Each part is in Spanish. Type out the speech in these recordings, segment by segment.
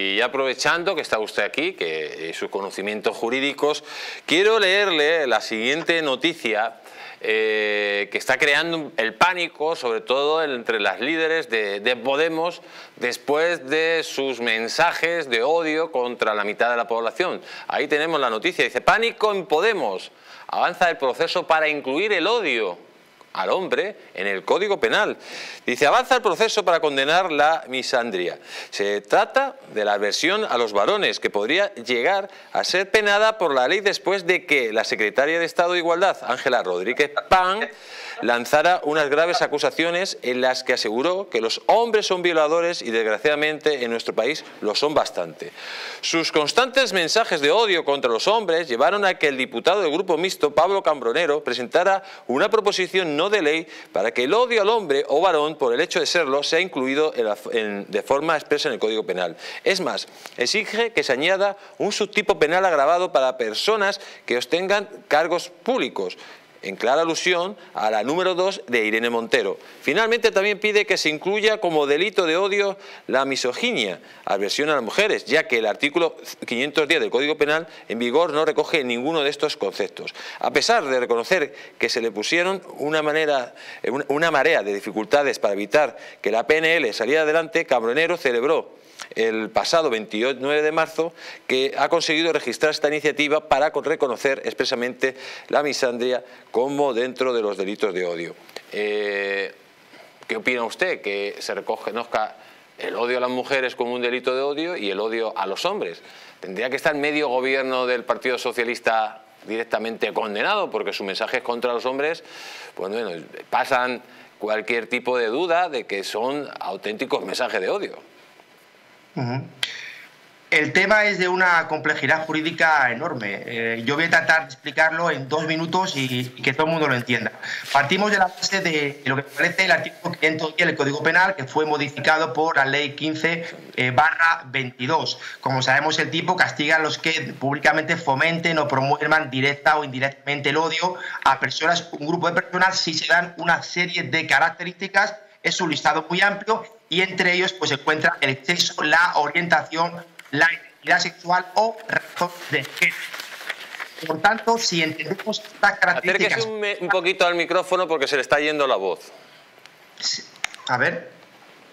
Y aprovechando que está usted aquí, que sus conocimientos jurídicos, quiero leerle la siguiente noticia eh, que está creando el pánico, sobre todo entre las líderes de, de, Podemos, después de sus mensajes de odio contra la mitad de la población. Ahí tenemos la noticia, dice, pánico en Podemos, avanza el proceso para incluir el odio al hombre en el Código Penal. Dice, avanza el proceso para condenar la misandria. Se trata de la aversión a los varones, que podría llegar a ser penada por la ley después de que la secretaria de Estado de Igualdad, Ángela Rodríguez Pan, lanzara unas graves acusaciones en las que aseguró que los hombres son violadores y desgraciadamente en nuestro país lo son bastante. Sus constantes mensajes de odio contra los hombres llevaron a que el diputado del Grupo Mixto, Pablo Cambronero, presentara una proposición no de ley para que el odio al hombre o varón por el hecho de serlo sea incluido de forma expresa en el Código Penal. Es más, exige que se añada un subtipo penal agravado para personas que ostengan cargos públicos en clara alusión a la número 2 de Irene Montero. Finalmente también pide que se incluya como delito de odio la misoginia, aversión a las mujeres, ya que el artículo 510 del Código Penal en vigor no recoge ninguno de estos conceptos. A pesar de reconocer que se le pusieron una, manera, una marea de dificultades para evitar que la PNL saliera adelante, Cabronero celebró el pasado 29 de marzo que ha conseguido registrar esta iniciativa para reconocer expresamente la misandria como dentro de los delitos de odio. Eh, ¿Qué opina usted? Que se reconozca el odio a las mujeres como un delito de odio y el odio a los hombres. Tendría que estar medio gobierno del Partido Socialista directamente condenado porque su mensaje es contra los hombres, pues bueno, pasan cualquier tipo de duda de que son auténticos mensajes de odio. El tema es de una complejidad jurídica enorme. Eh, yo voy a tratar de explicarlo en dos minutos y, que todo el mundo lo entienda. Partimos de la base de lo que parece el artículo 510 del Código Penal, que fue modificado por la Ley 15 eh, barra 22. Como sabemos, el tipo castiga a los que públicamente fomenten o promuevan directa o indirectamente el odio a personas, un grupo de personas, si se dan una serie de características es un listado muy amplio y entre ellos pues, se encuentra el sexo, la orientación, la identidad sexual o razón de género. Por tanto, si entendemos estas características... Acérquese un, poquito al micrófono porque se le está yendo la voz. A ver.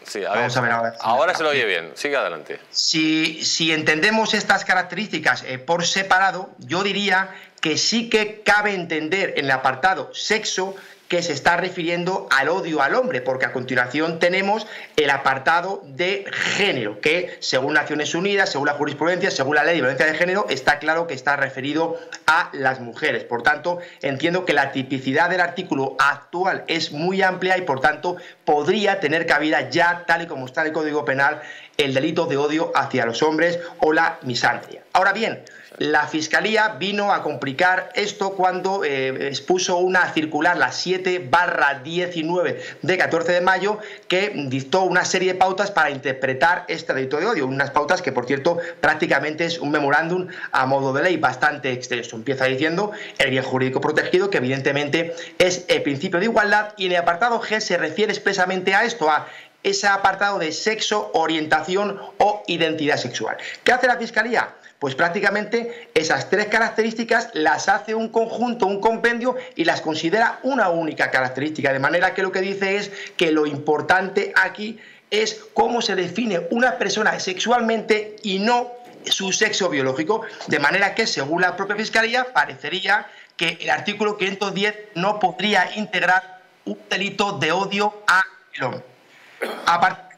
Sí, a ver, ahora. se lo oye bien. Sigue adelante. Si, si entendemos estas características eh, por separado, yo diría que sí que cabe entender en el apartado sexo que se está refiriendo al odio al hombre, porque a continuación tenemos el apartado de género, que según Naciones Unidas, según la jurisprudencia, según la ley de violencia de género, está claro que está referido a las mujeres. Por tanto, entiendo que la tipicidad del artículo actual es muy amplia y, por tanto, podría tener cabida ya, tal y como está el Código Penal, el delito de odio hacia los hombres o la misandria. Ahora bien, la Fiscalía vino a complicar esto cuando eh, expuso una circular, la 7 barra 19 de 14 de mayo, que dictó una serie de pautas para interpretar este delito de odio. Unas pautas que, por cierto, prácticamente es un memorándum a modo de ley bastante extenso. Empieza diciendo el bien jurídico protegido, que evidentemente es el principio de igualdad, y en el apartado G se refiere expresamente a esto, a ese apartado de sexo, orientación o identidad sexual. ¿Qué hace la Fiscalía? Pues prácticamente esas tres características las hace un conjunto, un compendio y las considera una única característica. De manera que lo que dice es que lo importante aquí es cómo se define una persona sexualmente y no su sexo biológico. De manera que, según la propia Fiscalía, parecería que el artículo 510 no podría integrar un delito de odio a el hombre.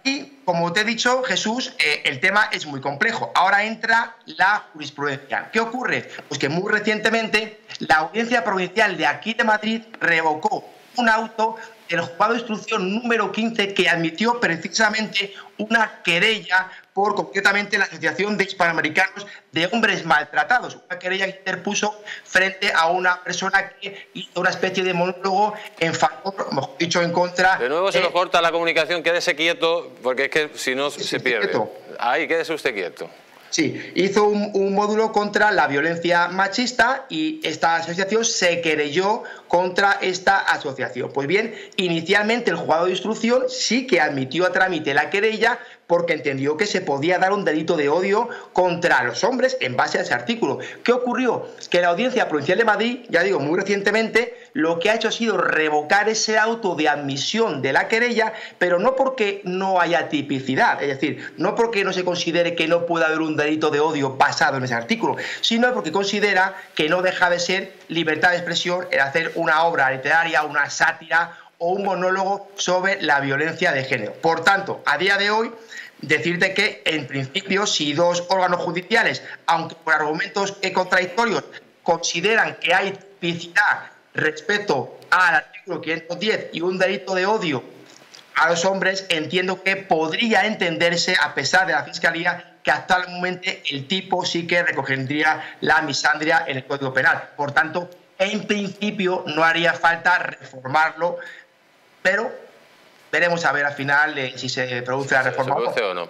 Y como te he dicho, Jesús, eh, el tema es muy complejo. Ahora entra la jurisprudencia. ¿Qué ocurre? Pues que muy recientemente la Audiencia Provincial de aquí de Madrid revocó un auto del juzgado de instrucción número 15 que admitió precisamente una querella por concretamente la Asociación de Hispanoamericanos de Hombres Maltratados, una querella que interpuso frente a una persona que hizo una especie de monólogo en favor, mejor dicho, en contra. De nuevo se nos corta la comunicación, quédese quieto, porque es que si no se pierde. Ahí, quédese usted quieto. Sí, hizo un, módulo contra la violencia machista y esta asociación se querelló contra esta asociación. Pues bien, inicialmente el juzgado de instrucción sí que admitió a trámite la querella porque entendió que se podía dar un delito de odio contra los hombres en base a ese artículo. ¿Qué ocurrió? Que la Audiencia Provincial de Madrid, ya digo, muy recientemente, lo que ha hecho ha sido revocar ese auto de admisión de la querella, pero no porque no haya tipicidad, es decir, no porque no se considere que no pueda haber un delito de odio basado en ese artículo, sino porque considera que no deja de ser libertad de expresión el hacer una obra literaria, una sátira o un monólogo sobre la violencia de género. Por tanto, a día de hoy, decirte que, en principio, si dos órganos judiciales, aunque por argumentos contradictorios, consideran que hay tipicidad respecto al artículo 510 y un delito de odio a los hombres, entiendo que podría entenderse, a pesar de la Fiscalía, que actualmente el tipo sí que recogería la misandria en el Código Penal. Por tanto, en principio no haría falta reformarlo, pero veremos a ver al final eh, si se produce la reforma. o no.